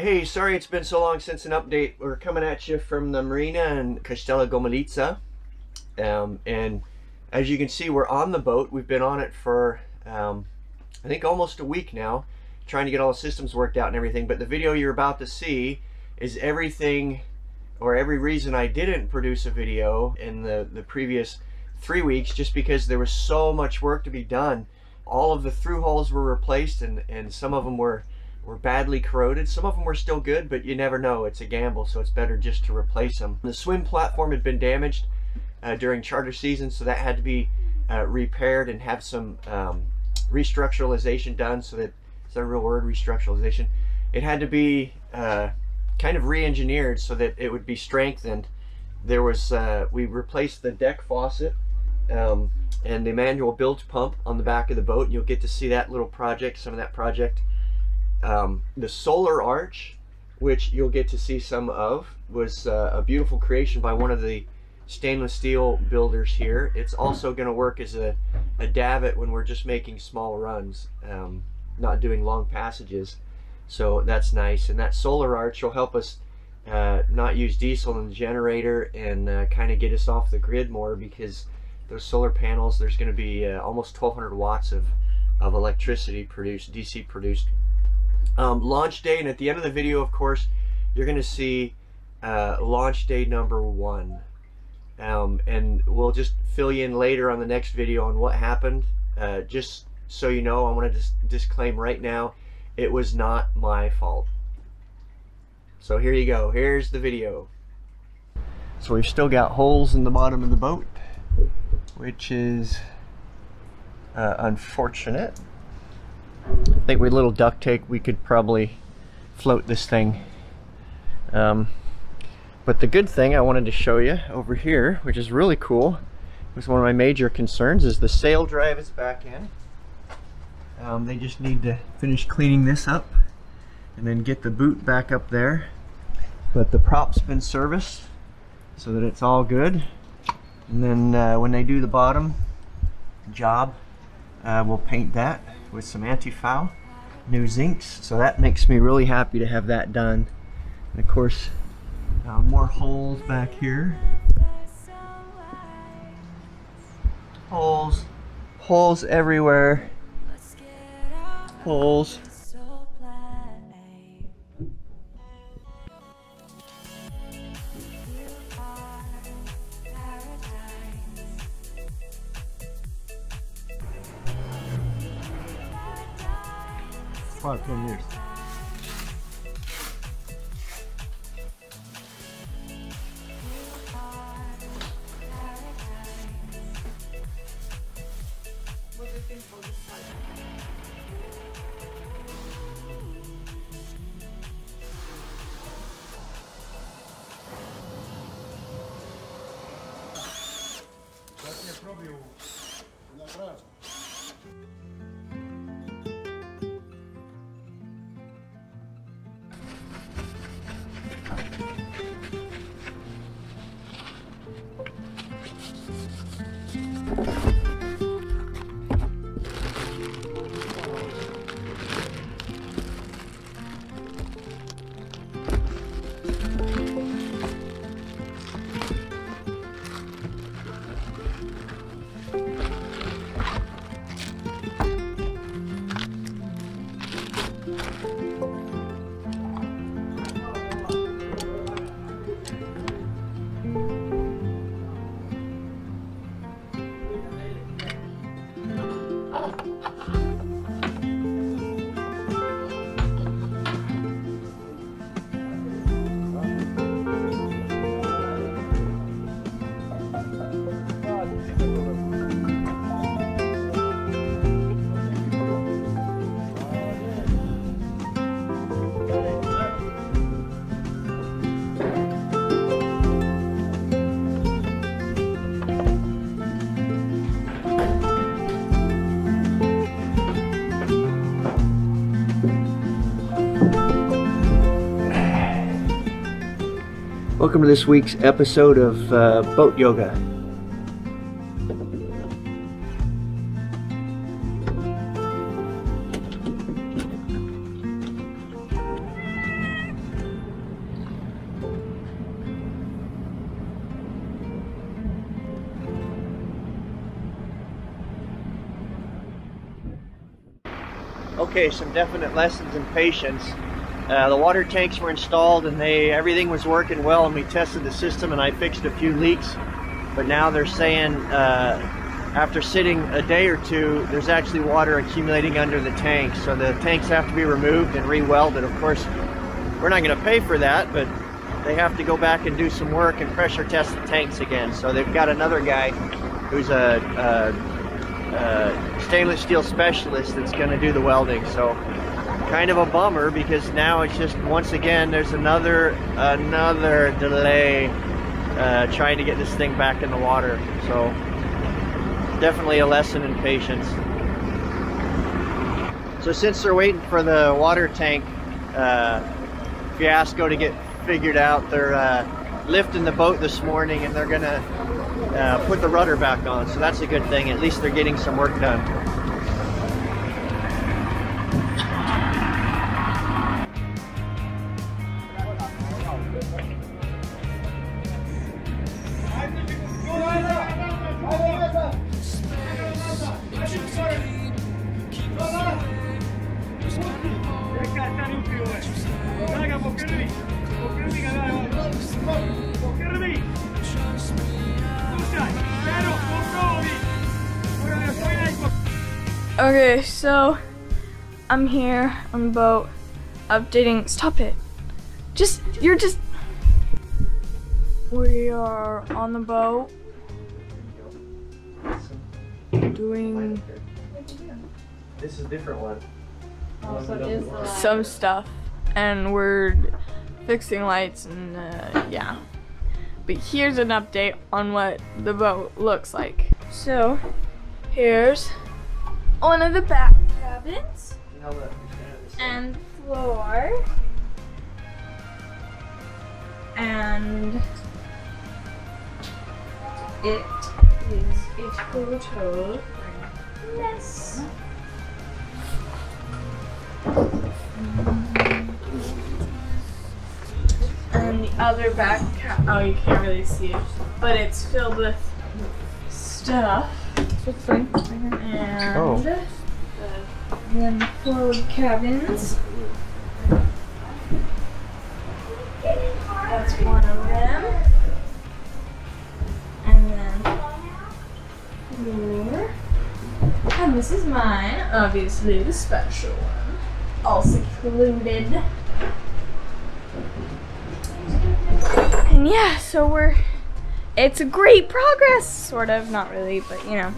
Hey, sorry it's been so long since an update. We're coming at you from the marina in Castella Gomilica. Um, and as you can see, we're on the boat. We've been on it for, um, I think, almost a week now, trying to get all the systems worked out and everything. But the video you're about to see is everything or every reason I didn't produce a video in the, the previous three weeks just because there was so much work to be done. All of the through holes were replaced and, and some of them were were badly corroded. Some of them were still good, but you never know. It's a gamble, so it's better just to replace them. The swim platform had been damaged uh, during charter season, so that had to be uh, repaired and have some um, restructuralization done so that, is that a real word, restructuralization? It had to be uh, kind of re-engineered so that it would be strengthened. There was, uh, we replaced the deck faucet um, and the manual bilge pump on the back of the boat. You'll get to see that little project, some of that project um, the solar arch, which you'll get to see some of, was uh, a beautiful creation by one of the stainless steel builders here. It's also going to work as a, a davit when we're just making small runs, um, not doing long passages. So that's nice. And that solar arch will help us uh, not use diesel in the generator and uh, kind of get us off the grid more because those solar panels, there's going to be uh, almost 1200 watts of, of electricity produced, DC produced um, launch day, and at the end of the video, of course, you're going to see uh, launch day number one. Um, and we'll just fill you in later on the next video on what happened. Uh, just so you know, I want to dis disclaim right now, it was not my fault. So here you go. Here's the video. So we've still got holes in the bottom of the boat, which is uh, unfortunate. I think with a little duct tape we could probably float this thing. Um, but the good thing I wanted to show you over here, which is really cool, was one of my major concerns, is the sail drive is back in. Um, they just need to finish cleaning this up and then get the boot back up there. But the prop's been serviced so that it's all good. And then uh, when they do the bottom job, uh, we'll paint that with some anti-foul new zincs. So that makes me really happy to have that done. And of course uh, more holes back here. Holes holes everywhere. Holes five, ten years. Welcome to this week's episode of uh, Boat Yoga. Okay, some definite lessons in patience. Uh, the water tanks were installed and they everything was working well and we tested the system and I fixed a few leaks. But now they're saying uh, after sitting a day or two, there's actually water accumulating under the tanks. So the tanks have to be removed and re-welded. Of course, we're not going to pay for that, but they have to go back and do some work and pressure test the tanks again. So they've got another guy who's a, a, a stainless steel specialist that's going to do the welding. So kind of a bummer because now it's just once again there's another another delay uh, trying to get this thing back in the water. So definitely a lesson in patience. So since they're waiting for the water tank uh, fiasco to get figured out, they're uh, lifting the boat this morning and they're gonna uh, put the rudder back on. So that's a good thing. At least they're getting some work done. Okay, so I'm here on the boat updating. Stop it. Just, you're just. We are on the boat doing This is a different one. some stuff and we're fixing lights and uh, yeah. But here's an update on what the boat looks like. So, here's one of the back cabins and floor and it is a total mess. And the other back oh you can't really see it, but it's filled with stuff. And Oh. then the forward cabins. That's one of them. And then here. And this is mine, obviously the special one. All secluded. And yeah, so we're it's a great progress, sort of, not really, but you know.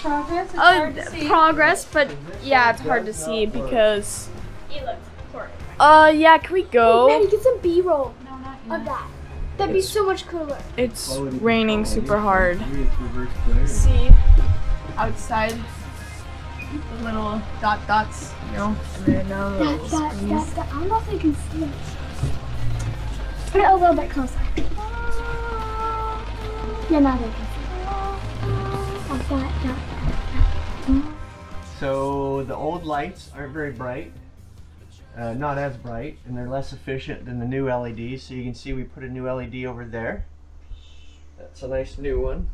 progress. It's Oh, hard to see. progress, but yeah, it's hard to see because. It looks horrible. Uh, yeah, can we Maddie, go? get some B-roll No, not of that. That'd be so much cooler. It's raining super hard. See outside the little dot dots, you know, and then a That, little that, squeeze. that, that. I don't know if I can see it. Put it a little bit closer. So the old lights aren't very bright, uh, not as bright, and they're less efficient than the new LEDs. So you can see we put a new LED over there. That's a nice new one.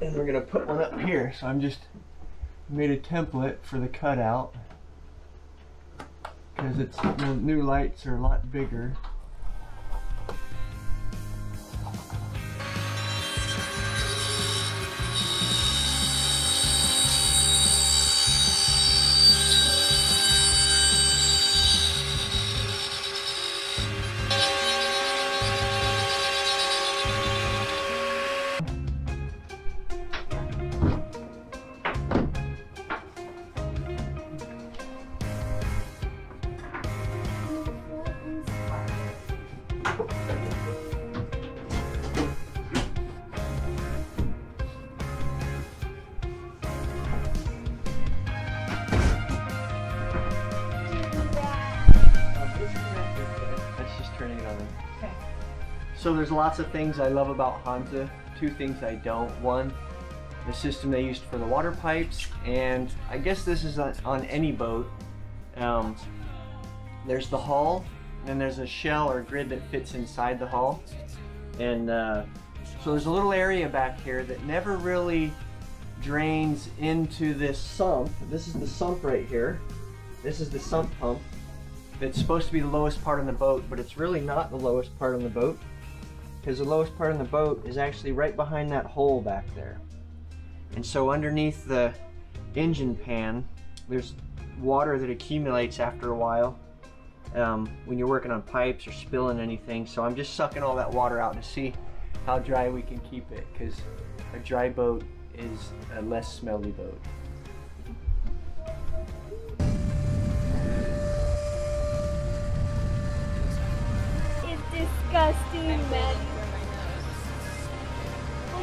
And we're gonna put one up here. So I'm just made a template for the cutout because it's the new lights are a lot bigger. So there's lots of things I love about Hanse. Two things I don't. One, the system they used for the water pipes, and I guess this is on, on any boat. Um, there's the hull, and there's a shell or grid that fits inside the hull, and uh, So there's a little area back here that never really drains into this sump. This is the sump right here. This is the sump pump. It's supposed to be the lowest part on the boat, but it's really not the lowest part on the boat because the lowest part on the boat is actually right behind that hole back there. And so underneath the engine pan, there's water that accumulates after a while um, when you're working on pipes or spilling anything. So I'm just sucking all that water out to see how dry we can keep it because a dry boat is a less smelly boat. It's disgusting, man.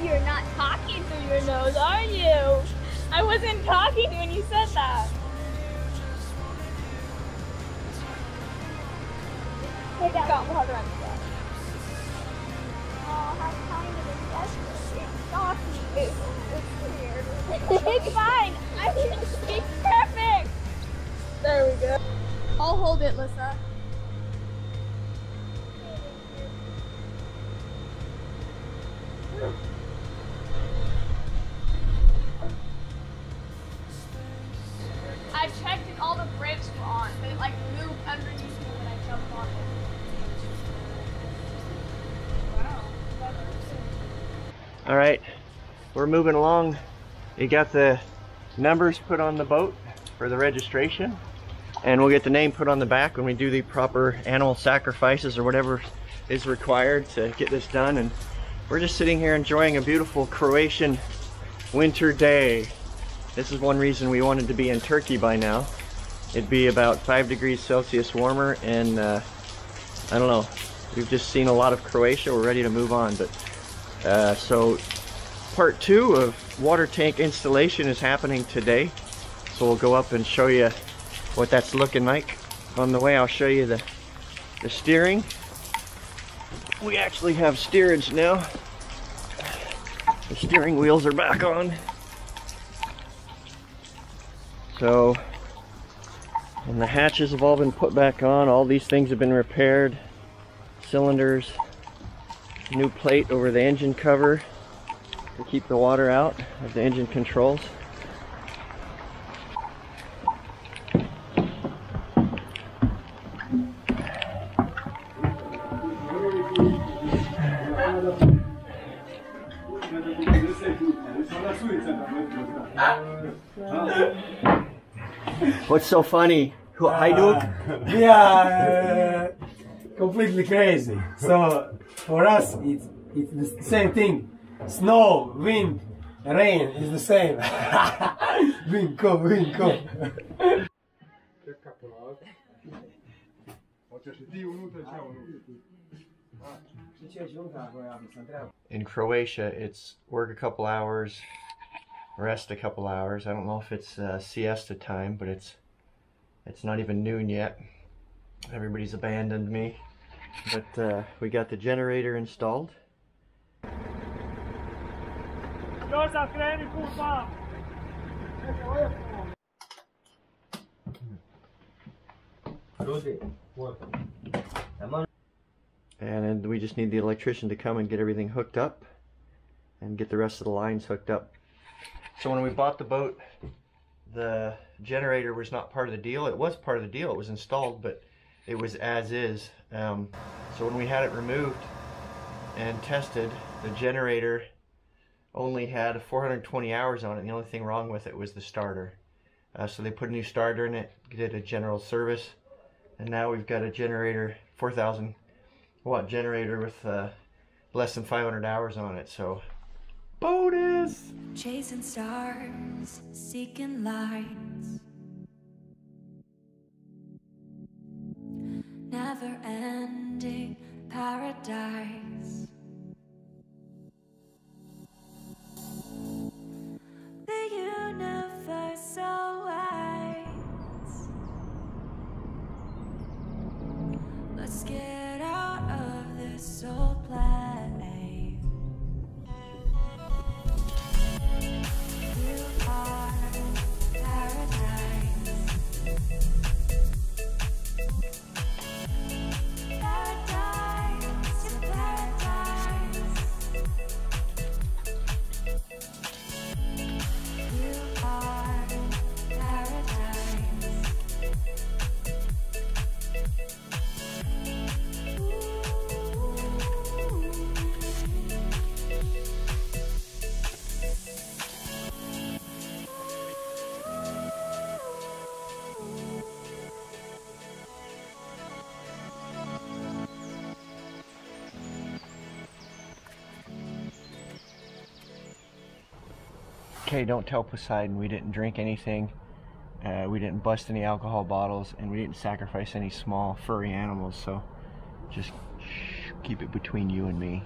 You're not talking through your nose, are you? I wasn't talking when you said that. Hey, Dad. Got water on. Oh, how kind of it's saucy. It's, it's fine. I mean, it's perfect. There we go. I'll hold it, Lissa. All right, we're moving along. You got the numbers put on the boat for the registration, and we'll get the name put on the back when we do the proper animal sacrifices or whatever is required to get this done. And we're just sitting here enjoying a beautiful Croatian winter day. This is one reason we wanted to be in Turkey by now. It'd be about five degrees Celsius warmer, and uh, I don't know. We've just seen a lot of Croatia. We're ready to move on, but uh, so part two of water tank installation is happening today. So we'll go up and show you what that's looking like. On the way I'll show you the, the steering. We actually have steerage now. The steering wheels are back on. So, and the hatches have all been put back on. All these things have been repaired. Cylinders, new plate over the engine cover to keep the water out of the engine controls. What's so funny? Who, Hajduk? we are uh, completely crazy. So for us, it's it's the same thing. Snow, wind, rain is the same. wind come, wind come. in Croatia, it's work a couple hours, rest a couple hours. I don't know if it's uh, siesta time, but it's it's not even noon yet. Everybody's abandoned me. But uh, we got the generator installed. And then we just need the electrician to come and get everything hooked up and get the rest of the lines hooked up. So when we bought the boat, the generator was not part of the deal. It was part of the deal. It was installed, but it was as is. Um, so when we had it removed and tested, the generator only had 420 hours on it. The only thing wrong with it was the starter. Uh, so they put a new starter in it, did a general service, and now we've got a generator, 4,000 watt generator with uh, less than 500 hours on it. So bonus! Chasing stars, seeking lights. Never ending paradise. The universe wide. Let's get out of this old place. Okay, don't tell Poseidon we didn't drink anything. Uh, we didn't bust any alcohol bottles, and we didn't sacrifice any small furry animals. So just shh, keep it between you and me.